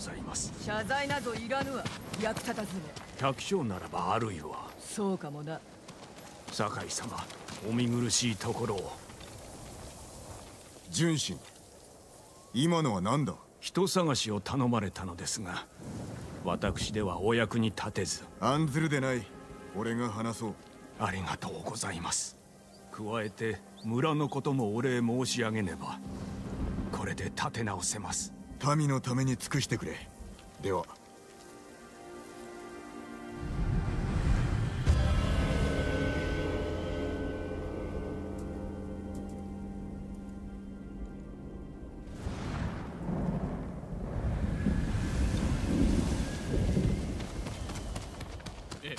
ざいます。謝罪などいらぬわ。役立たずめ。百姓ならばあるいは。そうかもな。酒井様お見苦しいところを。純真今のは何だ？人探しを頼まれたのですが私ではお役に立てず。案ずるでない。俺が話そう。ありがとうございます。加えて村のこともお礼申し上げねばこれで立て直せます民のために尽くしてくれ。では。ええ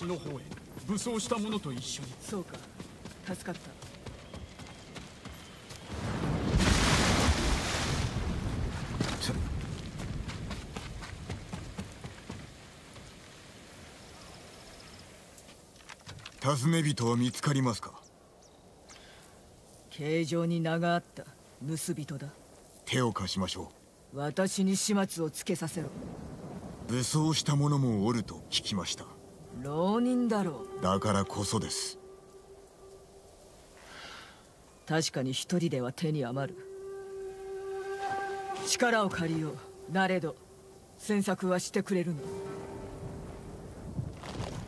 橋の方へ。武装した者と一緒に。そうか。助かった尋ね人は見つかりますか？形状に名があった。盗人だ。手を貸しましょ私に始末をつけさせろ。う武装した者もおると聞きました。浪人だろう。だからこそです。確かに一人では手に余る。力を借りよう。なれど。詮索はしてくれるの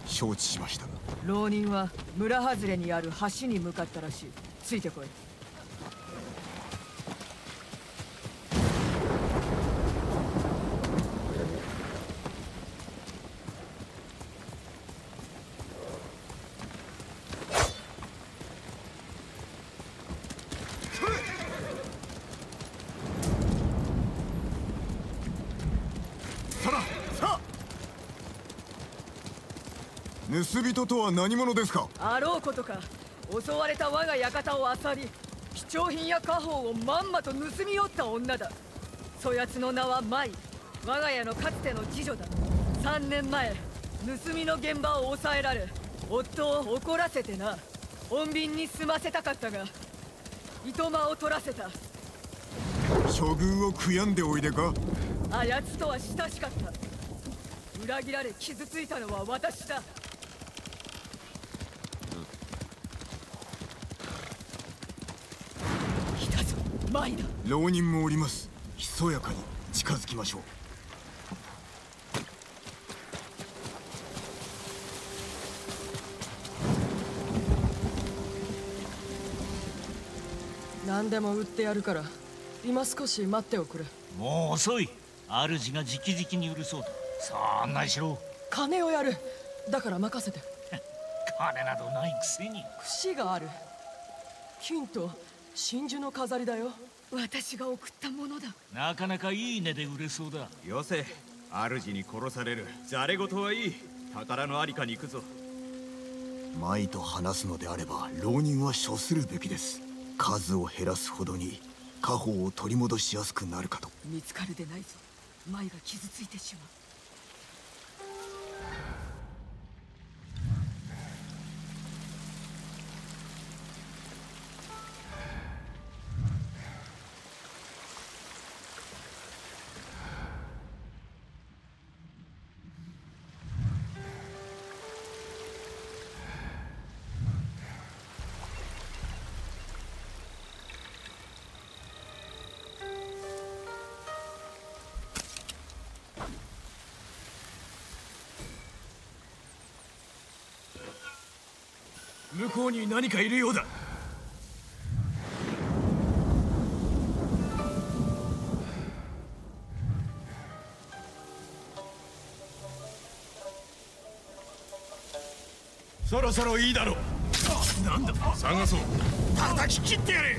承知しました。浪人は村外れにある橋に向かったらしい。ついてこい。盗人とは何者ですか？あろうことか。襲われた我が館を漁り貴重品や家宝をまんまと盗み寄った女だ。そやつの名は舞。我が家のかつての次女だ。3年前盗みの現場を抑えられ夫を怒らせてな。穏便に済ませたかったが糸間を取らせた。処遇を悔やんでおいでか？あやつとは親しかった。裏切られ傷ついたのは私だ来たぞ舞だ浪人もおります。ひそやかに近づきましょう。何でも売ってやるから今少し待っておくれ。もう遅い。主が直々に売るそうだ。そんなにしろ。金をやる。だから任せて。金などないくせに。櫛がある。金と真珠の飾りだよ。私が送ったものだ。なかなかいい値で売れそうだ。よせ主に殺される。ざれ言はいい。宝のありかに行くぞ。舞と話すのであれば浪人は処するべきです。数を減らすほどに家宝を取り戻しやすくなるかと。見つかるでないぞ。舞が傷ついてしまう向こうに何かいるようだ。そろそろいいだろう。なんだ。探そう。叩き切ってやれ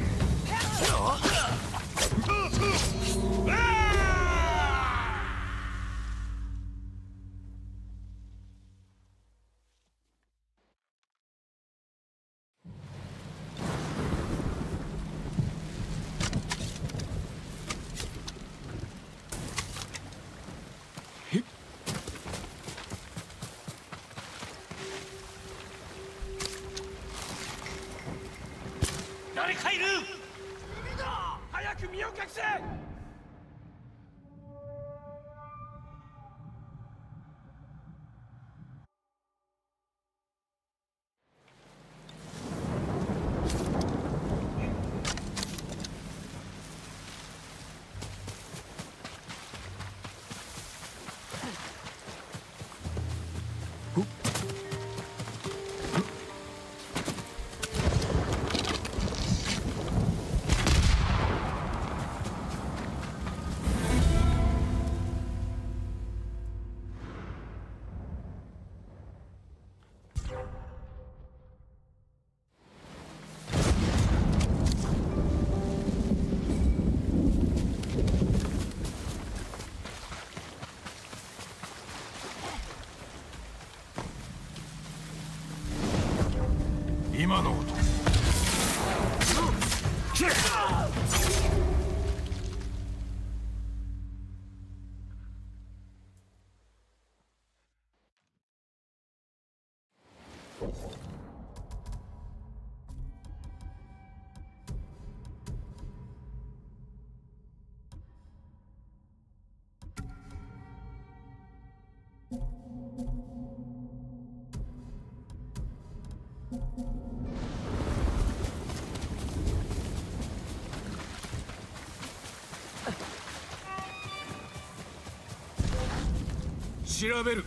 調べる。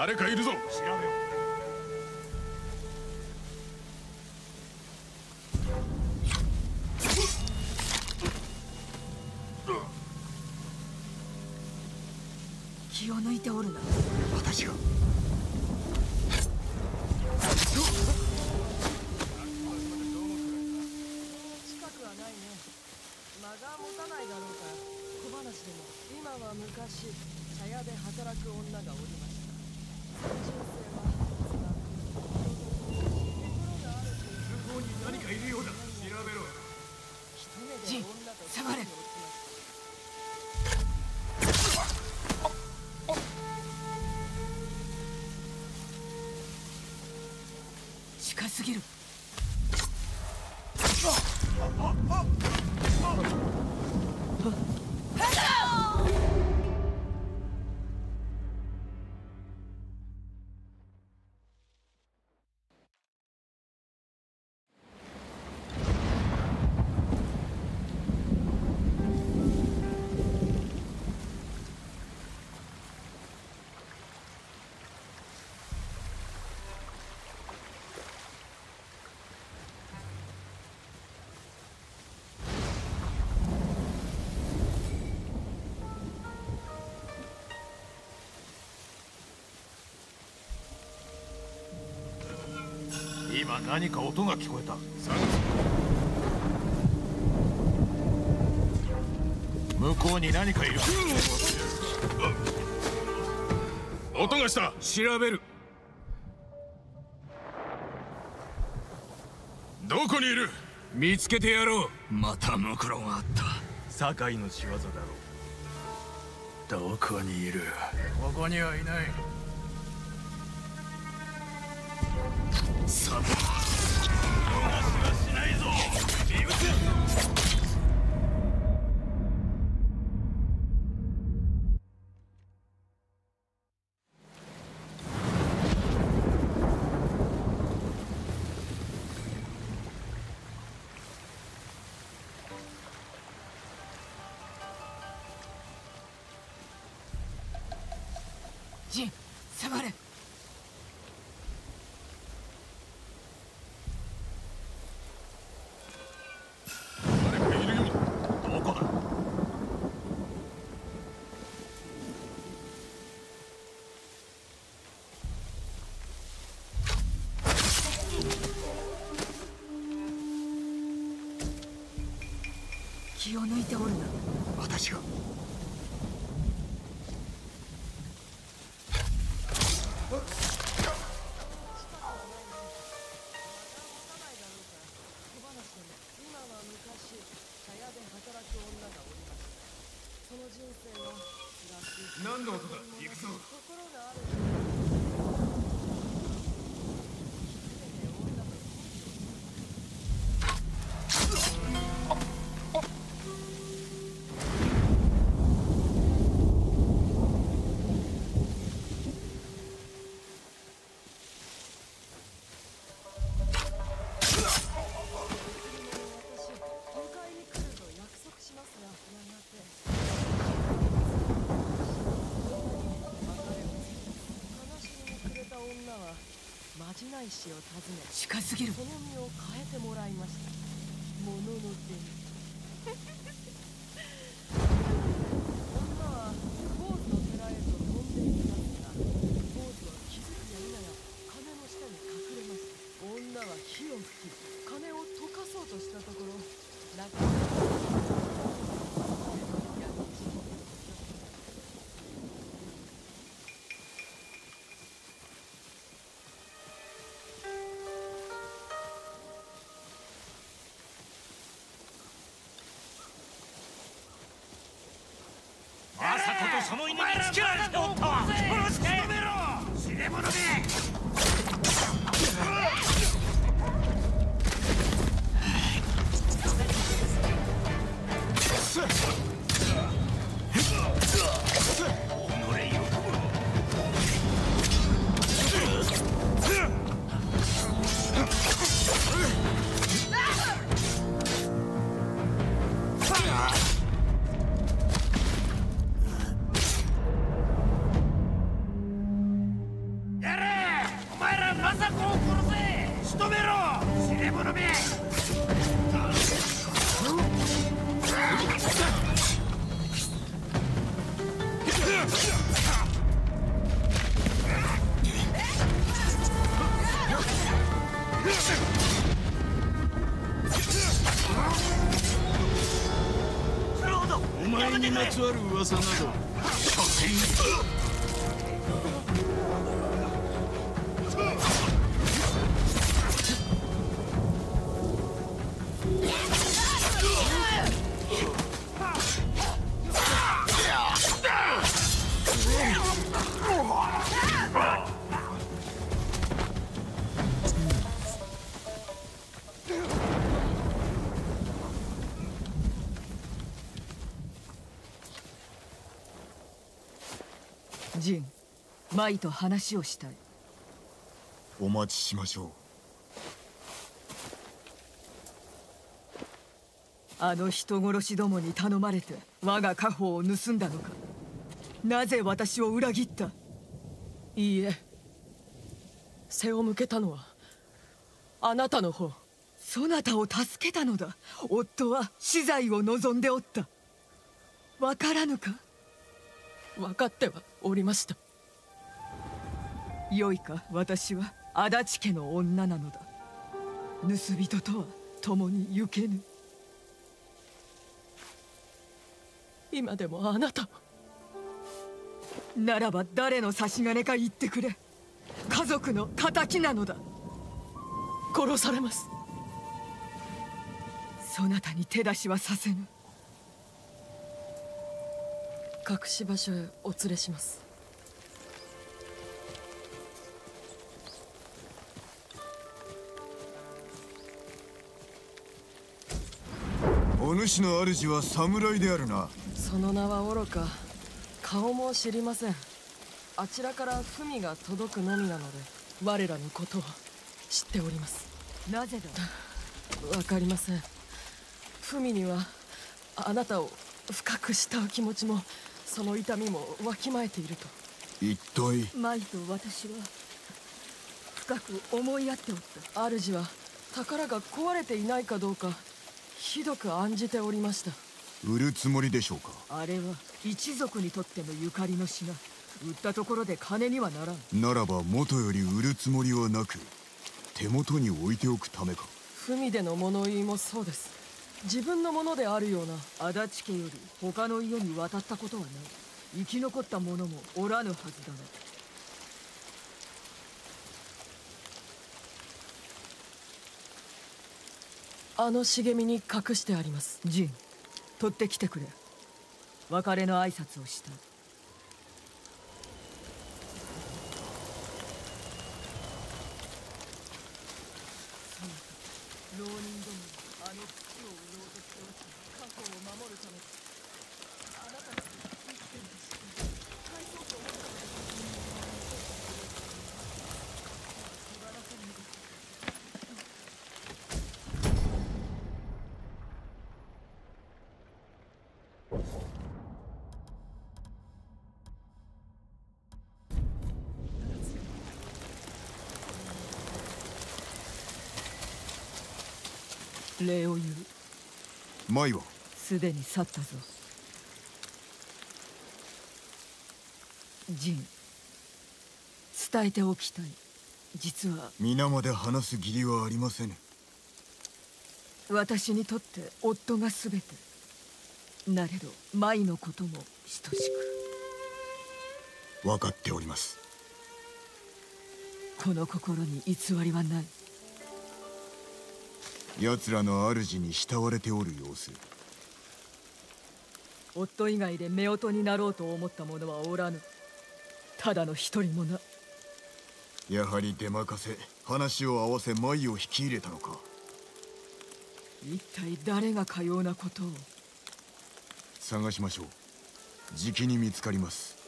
誰かいるぞ。調べろ。気を抜いておるな。私が。近くはないね。間が持たないだろうか小話でも。今は昔茶屋で働く女がおり今何か音が聞こえた。向こうに何かいる。音がした。調べる。どこにいる？見つけてやろう。またムクロがあった。酒井の仕業だろう。どこにいる？ここにはいない殺しはしないぞ気を抜いておるな。私が。小話でまじない師を訪ね近すぎる。その身を変えてもらいました。ものの手その犬につけろマイと話をしたい。お待ちしましょあの人殺しどもに頼まれて我が家宝を盗んだのか。なぜ私を裏切った？いいえ。背を向けたのはあなたの方。そなたを助けたのだ。夫は死罪を望んでおった。わからぬか？分かってはおりましたよいか私は足立家の女なのだ。盗人とは共に行けぬ。今でもあなた。をならば誰の差し金か言ってくれ。家族の敵なのだ。殺されます。そなたに手出しはさせぬ。隠し場所へお連れしますお主の主は侍であるな。その名は愚か。顔も知りません。あちらから文が届くのみなので我らのことは知っております。なぜだ？わかりません。文にはあなたを深く慕う気持ちもその痛みもわきまえていると。一体？マイと私は深く思い合っておった。主は宝が壊れていないかどうかひどく案じておりました。売るつもりでしょうか？あれは一族にとってのゆかりの品。売ったところで金にはならん。ならば元より売るつもりはなく手元に置いておくためか。文での物言いもそうです。自分のものであるような足立家より他の家に渡ったことはない。生き残った者もおらぬはずだなあの茂みに隠してあります。ジン取ってきてくれ。別れの挨拶をした浪人どもがあの土を売ろうとしておった過去を守るためですあなたたち生きてるとして返そうと思ったのです手放せないです礼を言う。舞はすでに去ったぞ。ジン伝えておきたい。実は。皆まで話す義理はありませぬ。私にとって夫が全て。なれど舞のことも等し分かっております。くこの心に偽りはない奴らの主に慕われておる様子。夫以外で夫婦になろうと思った者はおらぬ。ただの一人もな。やはり出任せ話を合わせ舞を引き入れたのか。一体誰がかようなことを。探しましょう。じきに見つかります。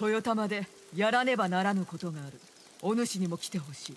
豊玉でやらねばならぬことがある。お主にも来てほしい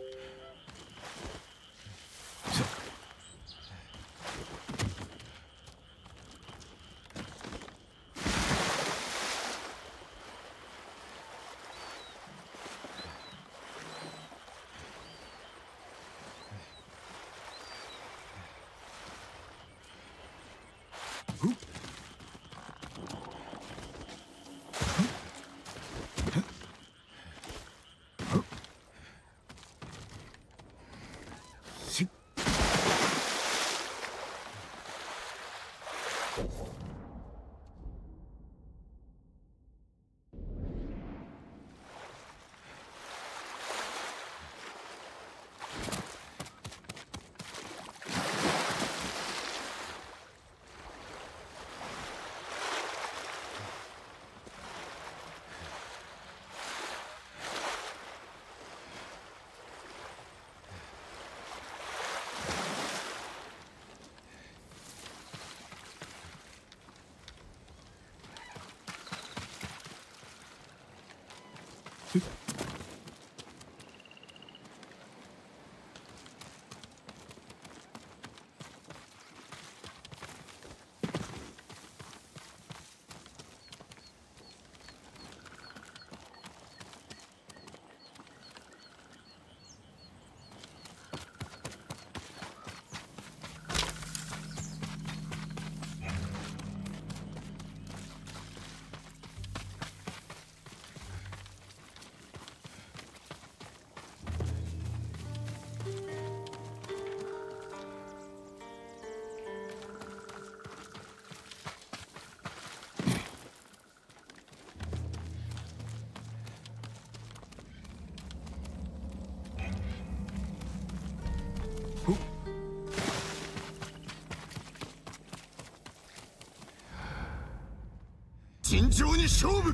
上に勝負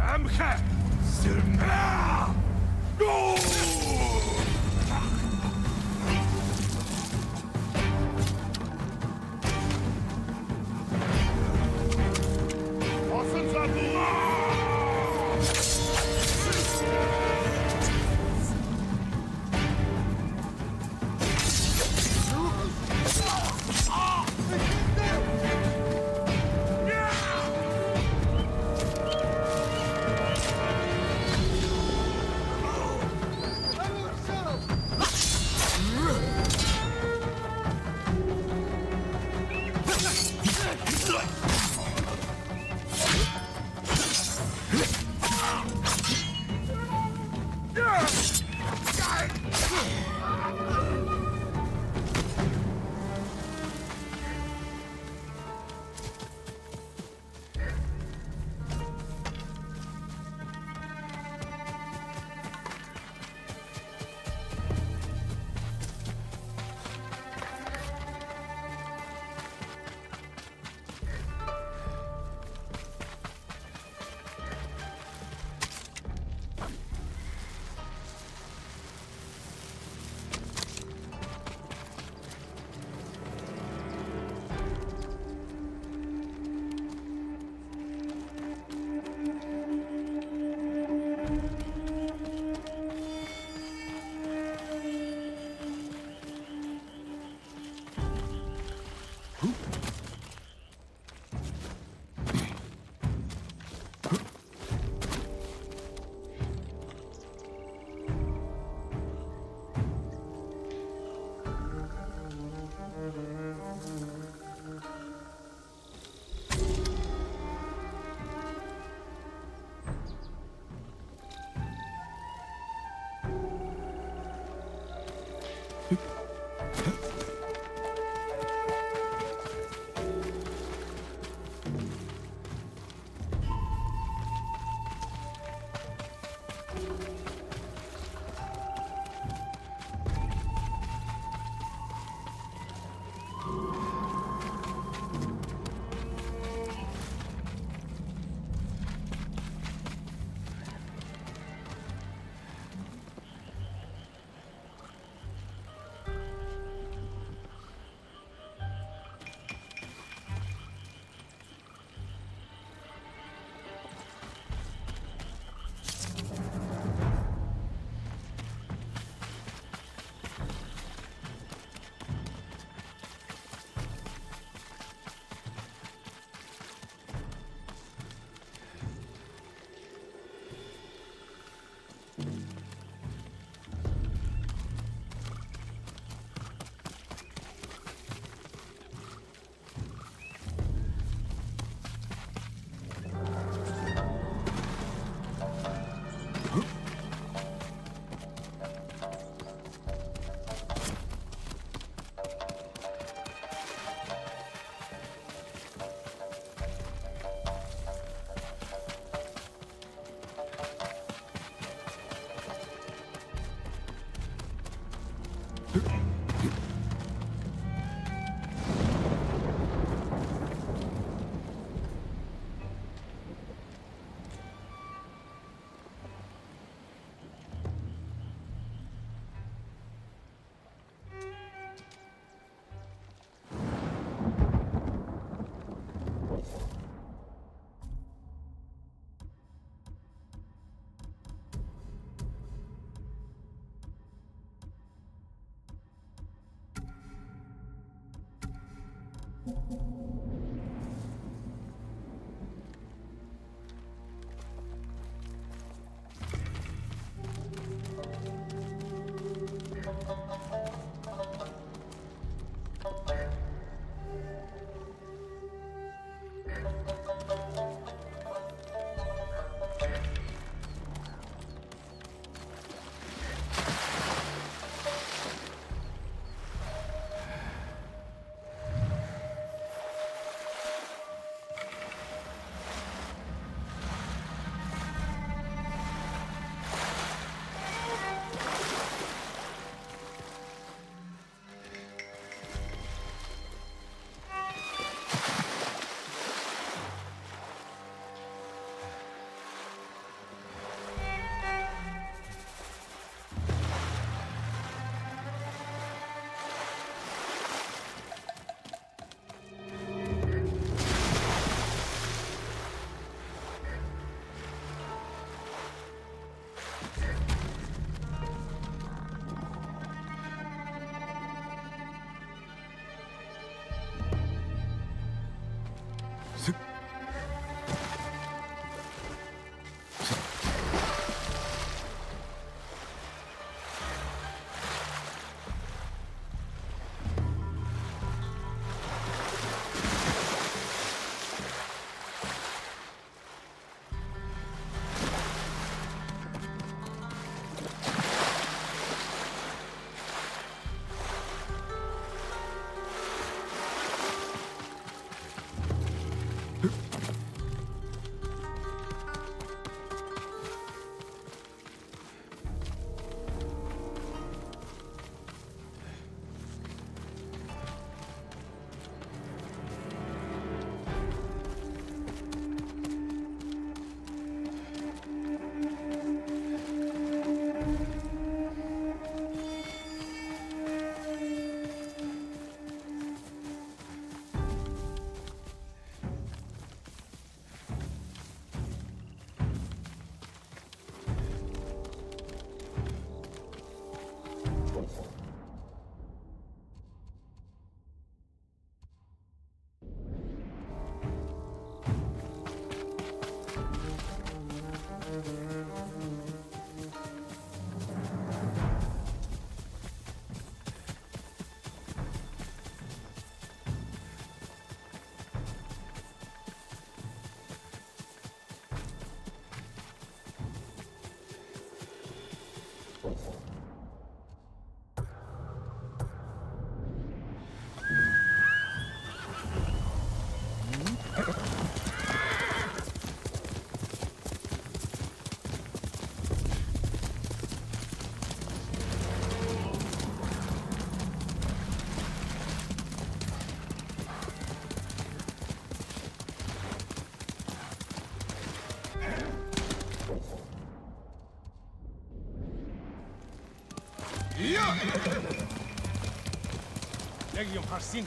アムカスルマー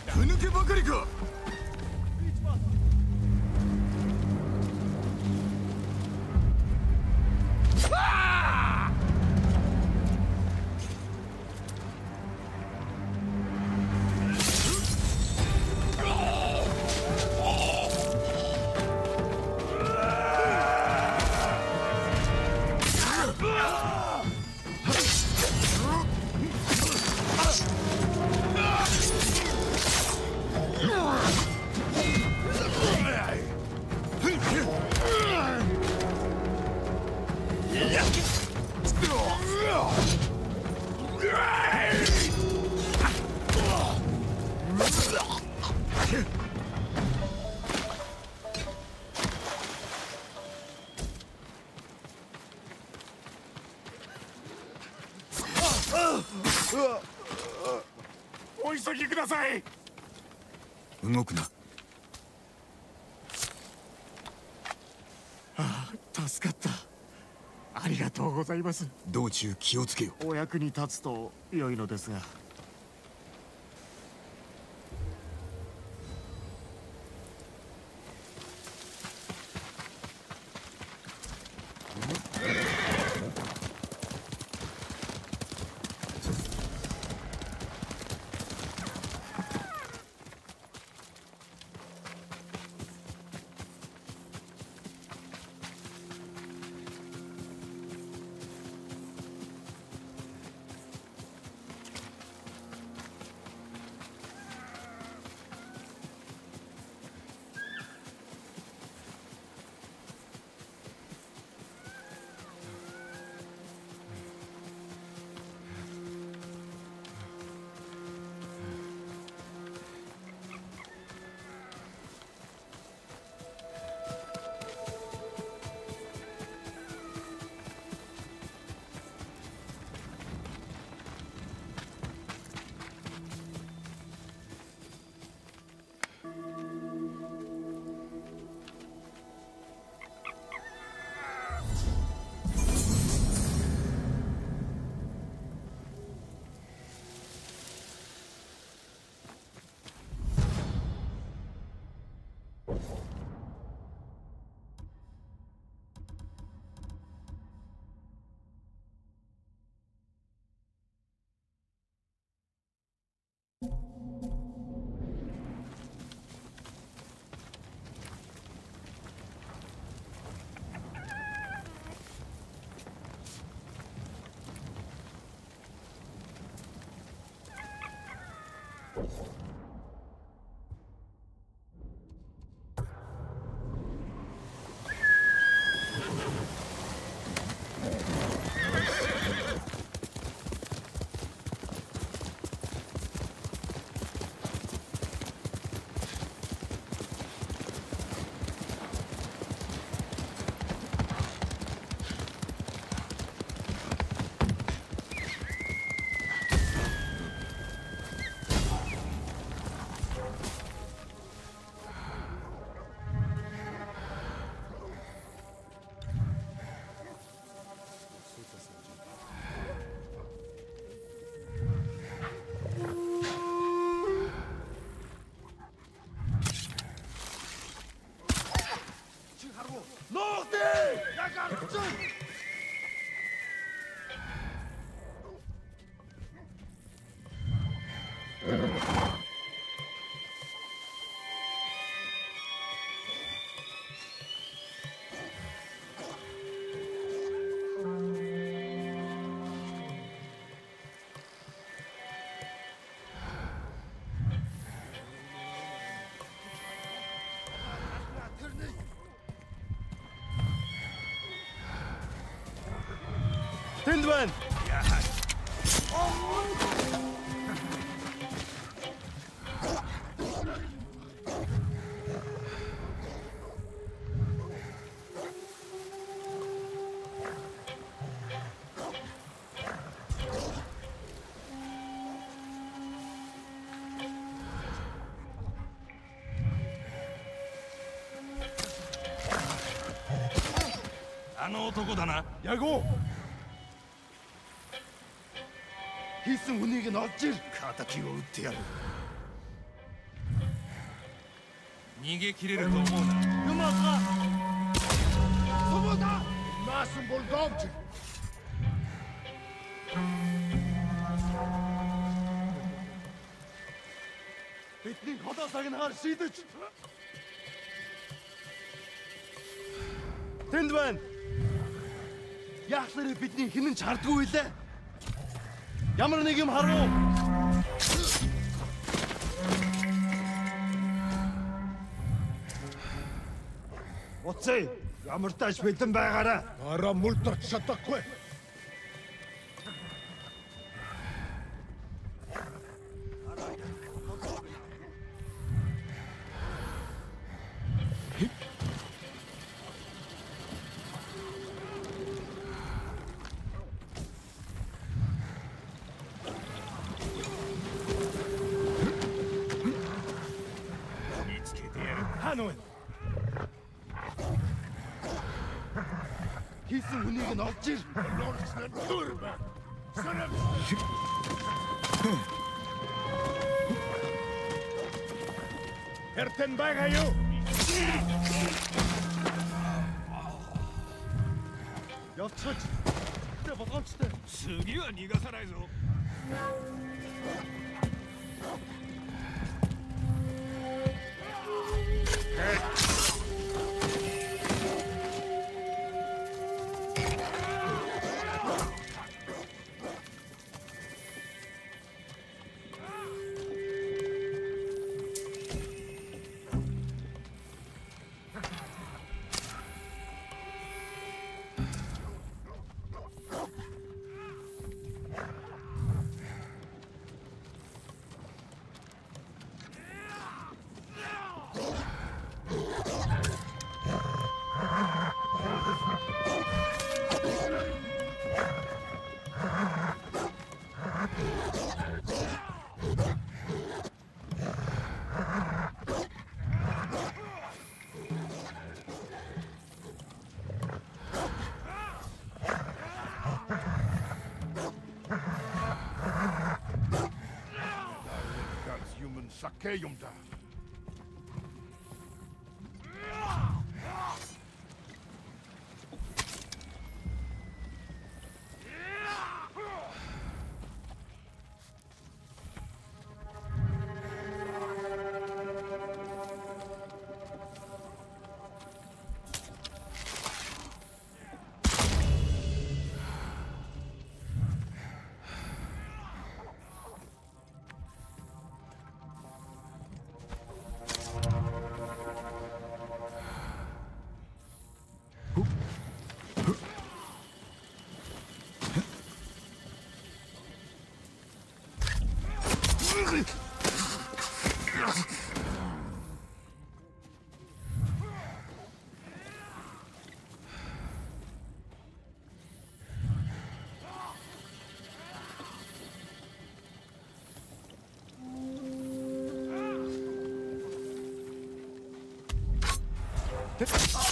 ふぬけばかりかったありがとうございます。道中気をつけよ。お役に立つと良いのですが Hindman!「あ болсон хүнийг нь олж ир. Када чи юу үтэр? Нигэ кирэр томон. Юмага. Субода. Насн болгомч. Бидний хотоо сагнахаар шийдэж. Тэнд байна. Яг л бидний хинэн чардгүй лээ. Ямар нэг юм харуу. Оцээ ямар тач бэлэн байгаарэ. Ороо мөр дурч чадахгүй. Heiligen Altar! Leuchtend Turbe! Herten Bagayo! Yavçık! Defol açtı! Sığıyor, nigasarayız o! Kayum da. Oh.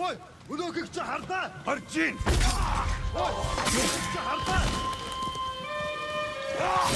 Ой, өнөөхийг чи хардаа. Харж гин. Ой, өнөөхийг чи хардаа. Ah!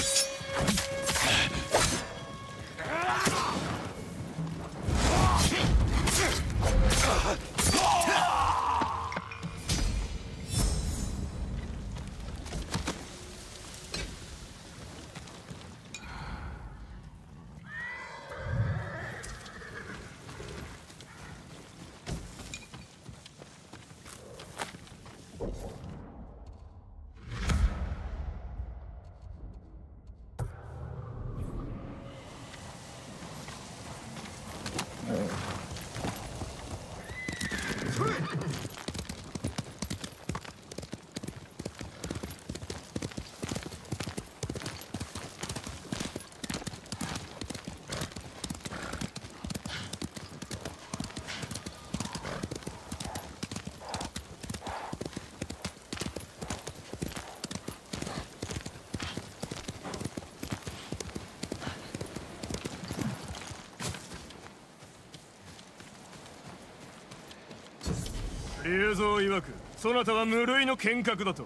そなたは無類の剣客だと。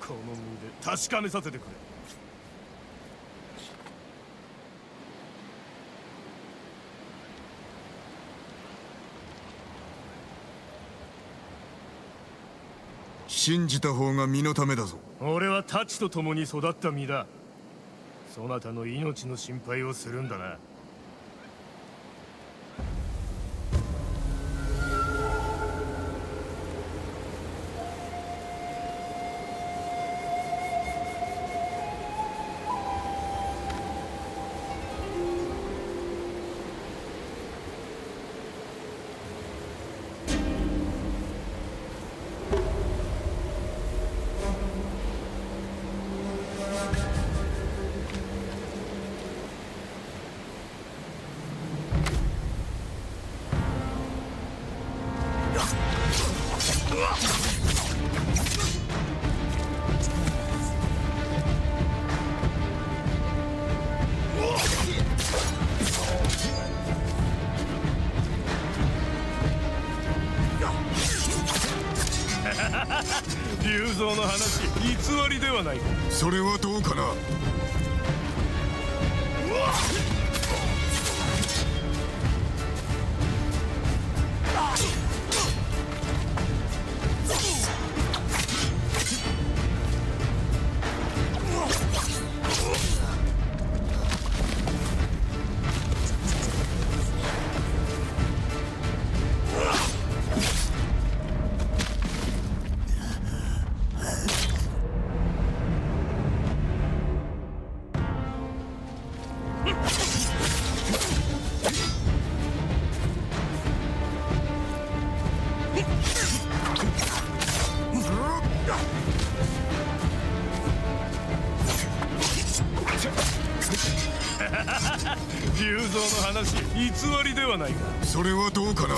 この身で確かめさせてくれ。信じた方が身のためだぞ。俺は太刀と共に育った身だ。そなたの命の心配をするんだなはない。それはどうかな？偽りではない。かそれはどうかな？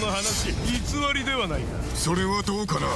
の話偽りではないか。それはどうかな？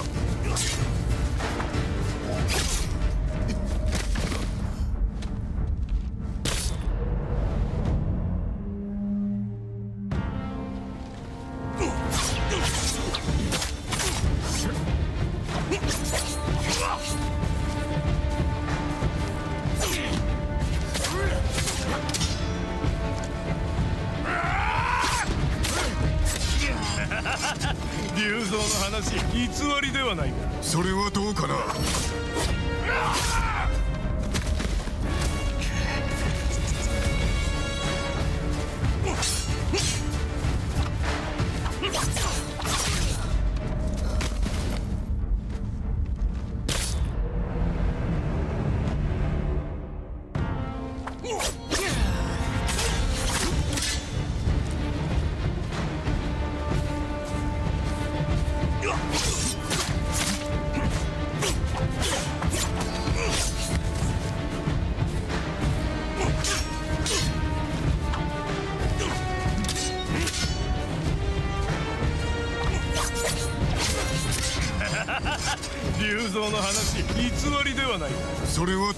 それは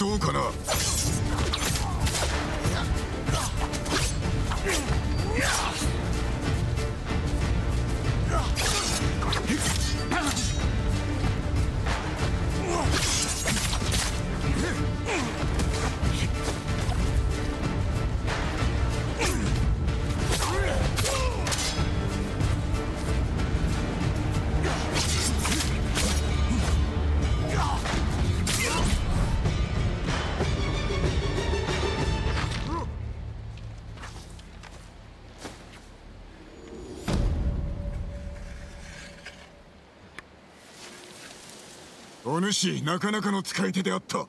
しいなかなかの使い手であった。